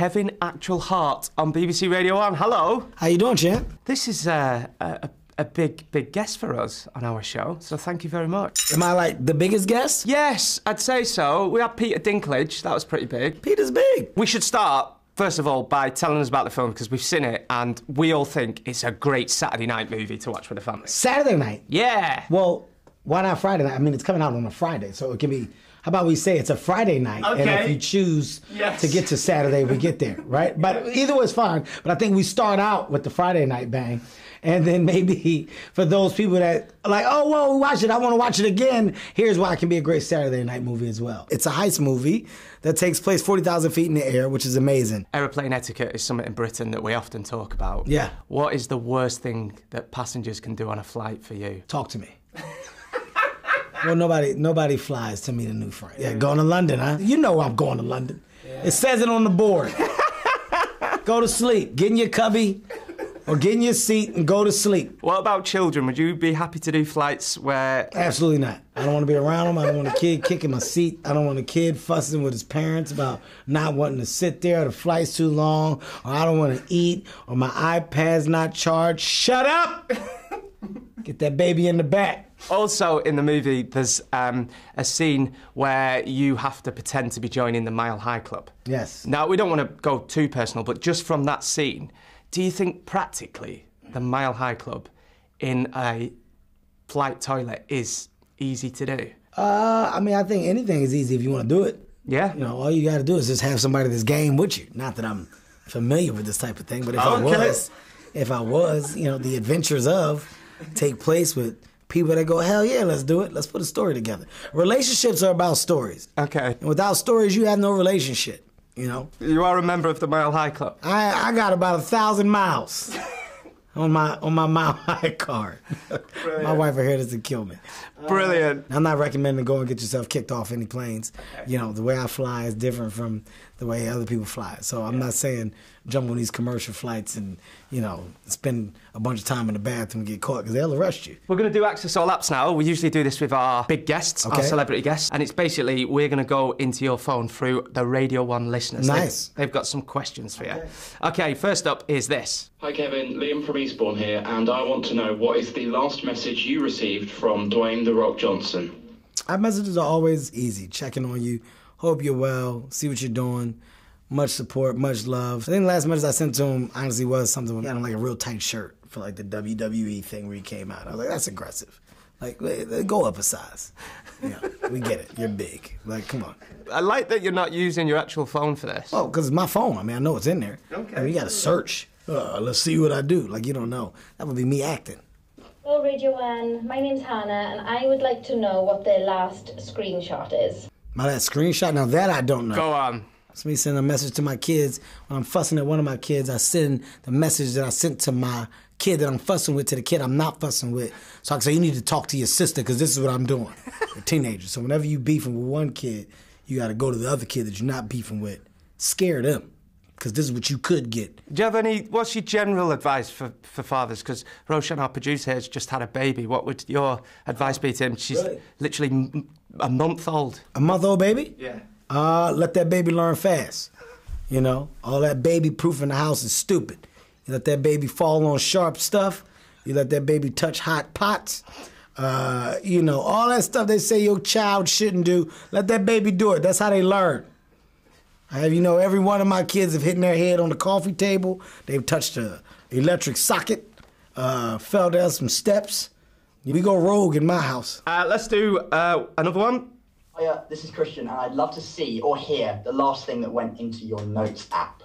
Kevin Actual Hart on BBC Radio 1. Hello. How you doing, champ? This is uh, a, a, a big, big guest for us on our show, so thank you very much. Am I like the biggest guest? Yes, I'd say so. We had Peter Dinklage, that was pretty big. Peter's big. We should start, first of all, by telling us about the film because we've seen it and we all think it's a great Saturday night movie to watch with the family. Saturday night. Yeah. Well, why not Friday night? I mean, it's coming out on a Friday, so it can be. How about we say it's a Friday night, and if you choose Yes. to get to Saturday, we get there, right? But either way is fine. But I think we start out with the Friday night bang, and then maybe for those people that are like, oh, well, we watch it, I want to watch it again. Here's why it can be a great Saturday night movie as well. It's a heist movie that takes place forty thousand feet in the air, which is amazing. Aeroplane etiquette is something in Britain that we often talk about. Yeah. What is the worst thing that passengers can do on a flight for you? Talk to me. Well, nobody nobody flies to meet a new friend. Yeah, going to London, huh? You know I'm going to London. It says it on the board. go to sleep. Get in your cubby or get in your seat and go to sleep. What about children? Would you be happy to do flights where Absolutely not. I don't want to be around them. I don't want a kid kicking my seat. I don't want a kid fussing with his parents about not wanting to sit there. Or the flight's too long, or I don't want to eat, or my iPad's not charged. Shut up! Get that baby in the back. Also, in the movie, there's um, a scene where you have to pretend to be joining the Mile High Club. Yes. Now, we don't want to go too personal, but just from that scene, do you think practically the Mile High Club in a flight toilet is easy to do? Uh, I mean, I think anything is easy if you want to do it. Yeah. You know, all you got to do is just have somebody that's game with you. Not that I'm familiar with this type of thing, but if I was, if I was, you know, the adventures of take place with people that go, hell yeah, let's do it. Let's put a story together. Relationships are about stories. Okay. And without stories, you have no relationship. You know, You are a member of the Mile High Club. I I got about a thousand miles on my on my mile high card. my wife hear this and kill me. Brilliant. I'm not recommending go and get yourself kicked off any planes. You know, the way I fly is different from the way other people fly. So I'm not saying jump on these commercial flights and, you know, spend a bunch of time in the bathroom and get caught because they'll arrest you. We're going to do Access All Apps now. We usually do this with our big guests, our celebrity guests. And it's basically we're going to go into your phone through the Radio 1 listeners. They've- Nice. They've, got some questions for you. Okay, first up is this. Hi Kevin, Liam from Eastbourne here, and I want to know what is the last message you received from Dwayne The Rock Johnson? Our messages are always easy, checking on you. Hope you're well, see what you're doing. Much support, much love. I think the last message I sent to him honestly was something with kind of like a real tight shirt for like the WWE thing where he came out. I was like, that's aggressive. Like, le- le- go up a size. Yeah, we get it. You're big. Like, come on. I like that you're not using your actual phone for this. Oh, because it's my phone. I mean, I know it's in there. Okay. I mean, you got to search. Uh, let's see what I do. Like, you don't know. That would be me acting. Hello, Radio 1. My name's Hannah, and I would like to know what the last screenshot is. My that screenshot. Now that I don't know. Go um, on. It's me sending a message to my kids. When I'm fussing at one of my kids, I send the message that I sent to my kid that I'm fussing with to the kid I'm not fussing with. So I can say, you need to talk to your sister because this is what I'm doing. They're teenagers. So whenever you beefing with one kid, you got to go to the other kid that you're not beefing with. Scare them because this is what you could get. Do you have any, what's your general advice for, for fathers? Because Roshan, our producer, has just had a baby. What would your advice be to him? She's Really? literally a month old. A month old baby? Yeah. Uh, let that baby learn fast. You know, all that baby proof in the house is stupid. You let that baby fall on sharp stuff. You let that baby touch hot pots. Uh, you know, all that stuff they say your child shouldn't do. Let that baby do it. That's how they learn. I have you know every one of my kids have hit their head on the coffee table. They've touched a electric socket. Uh, fell down some steps. We go rogue in my house. Uh, let's do uh, another one. Hiya, this is Christian, and I'd love to see or hear the last thing that went into your Notes app.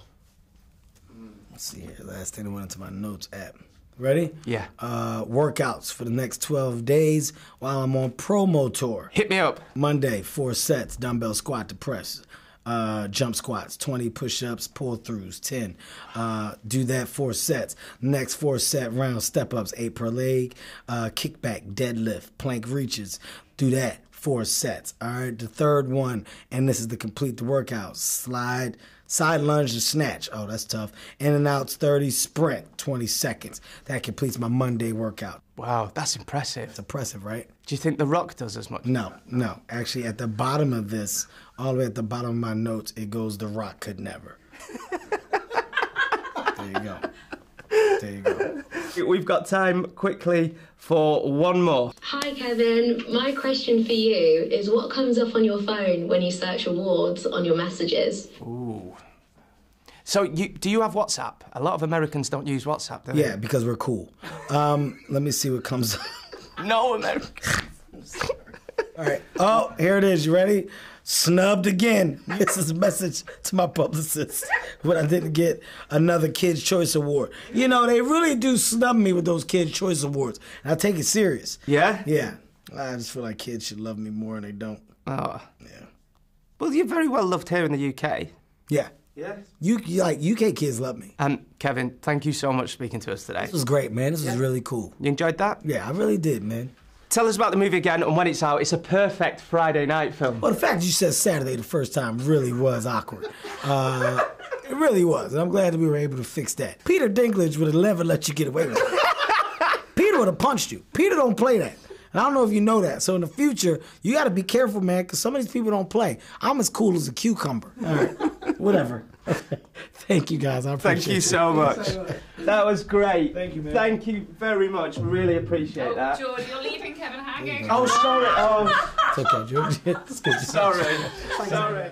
Let's see here. Last thing that went into my notes app. Ready? Yeah. Uh, workouts for the next 12 days while I'm on promo tour. Hit me up. Monday, four sets, dumbbell squat to press. Uh, jump squats, 20 push ups, pull throughs, 10. Uh, do that four sets. Next four set round step ups, eight per leg. Uh, kickback, deadlift, plank reaches. Do that four sets. All right. The third one, and this is the complete the workout slide, side lunge and snatch. Oh, that's tough. In and outs 30, sprint 20 seconds. That completes my Monday workout. Wow, that's impressive. It's impressive, right? Do you think The Rock does as much? No, no. Actually, at the bottom of this, all the way at the bottom of my notes, it goes, The Rock could never. There you go. There you go. We've got time quickly for one more. Hi, Kevin. My question for you is what comes up on your phone when you search awards on your messages? Ooh. So, you, do you have WhatsApp? A lot of Americans don't use WhatsApp, do they? Yeah, because we're cool. Um, let me see what comes up. No American. All right. Oh, here it is. You ready? Snubbed again. This is a message to my publicist when I didn't get another Kids' Choice Award. You know, they really do snub me with those Kids' Choice Awards. And I take it serious. Yeah? Yeah. I just feel like kids should love me more and they don't. Oh. Yeah. Well, you're very well loved here in the UK. Yeah. Yeah. You you- like UK kids love me. And Kevin, thank you so much for speaking to us today. This was great, man. This was really cool. You enjoyed that? Yeah, I really did, man. Tell us about the movie again and when it's out. It's a perfect Friday night film. Well, the fact that you said Saturday the first time really was awkward. Uh, it really was. And I'm glad that we were able to fix that. Peter Dinklage would have never let you get away with it. Peter would have punched you. Peter don't play that. And I don't know if you know that. So in the future, you got to be careful, man, because some of these people don't play. I'm as cool as a cucumber. All right. Whatever. Thank you, guys. I appreciate Thank you it. so much. That was great. Thank you, man. Thank you very much. Really appreciate oh, that. George, you're leaving Kevin hanging. Oh, sorry. Oh, It's okay, George. It's good. sorry. Sorry.